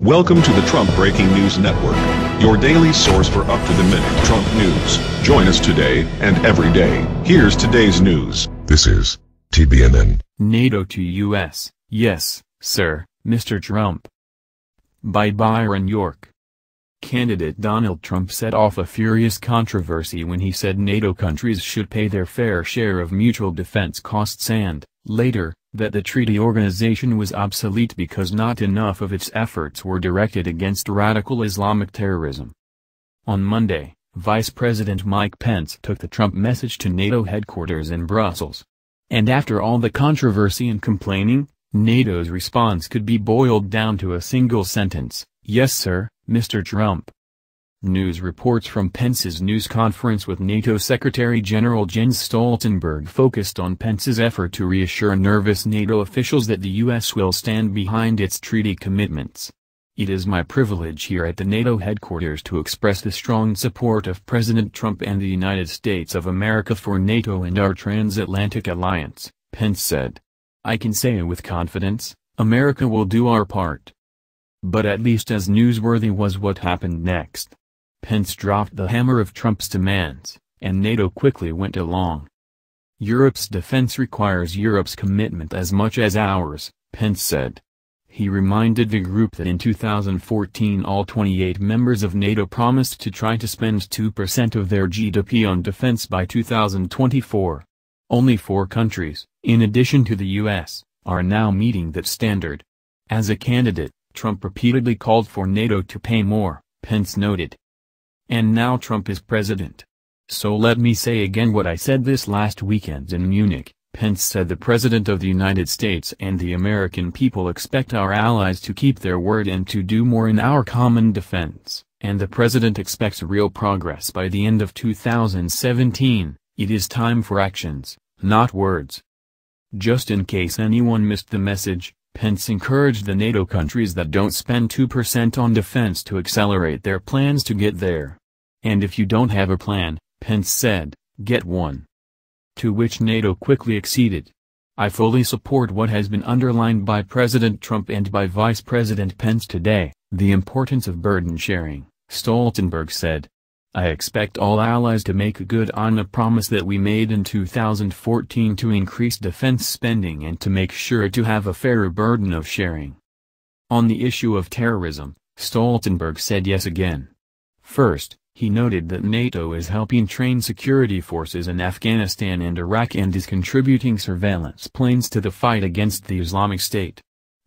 Welcome to the Trump Breaking News Network, your daily source for up-to-the-minute Trump news. Join us today and every day. Here's today's news. This is TBNN. NATO to U.S., yes, sir, Mr. Trump. By Byron York. Candidate Donald Trump set off a furious controversy when he said NATO countries should pay their fair share of mutual defense costs and, later, that the treaty organization was obsolete because not enough of its efforts were directed against radical Islamic terrorism. On Monday, Vice President Mike Pence took the Trump message to NATO headquarters in Brussels. And after all the controversy and complaining, NATO's response could be boiled down to a single sentence, yes sir, Mr. Trump. News reports from Pence's news conference with NATO Secretary-General Jens Stoltenberg focused on Pence's effort to reassure nervous NATO officials that the U.S. will stand behind its treaty commitments. It is my privilege here at the NATO headquarters to express the strong support of President Trump and the United States of America for NATO and our transatlantic alliance, Pence said. I can say with confidence, America will do our part. But at least as newsworthy was what happened next. Pence dropped the hammer of Trump's demands, and NATO quickly went along. Europe's defense requires Europe's commitment as much as ours, Pence said. He reminded the group that in 2014 all 28 members of NATO promised to try to spend 2% of their GDP on defense by 2024. Only four countries, in addition to the U.S., are now meeting that standard. As a candidate, Trump repeatedly called for NATO to pay more, Pence noted. And now Trump is president. So let me say again what I said this last weekend in Munich, Pence said the President of the United States and the American people expect our allies to keep their word and to do more in our common defense, and the President expects real progress by the end of 2017, it is time for actions, not words. Just in case anyone missed the message, Pence encouraged the NATO countries that don't spend 2% on defense to accelerate their plans to get there. And if you don't have a plan, Pence said, get one. To which NATO quickly acceded. I fully support what has been underlined by President Trump and by Vice President Pence today, the importance of burden sharing, Stoltenberg said. I expect all allies to make good on the promise that we made in 2014 to increase defense spending and to make sure to have a fairer burden of sharing. On the issue of terrorism, Stoltenberg said yes again. First, he noted that NATO is helping train security forces in Afghanistan and Iraq and is contributing surveillance planes to the fight against the Islamic State.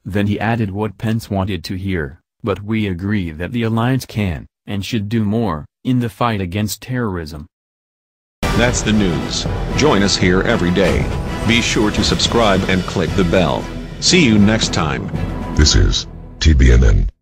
Then he added what Pence wanted to hear, but we agree that the alliance can, and should do more, in the fight against terrorism. That's the news. Join us here every day. Be sure to subscribe and click the bell. See you next time. This is TBNN.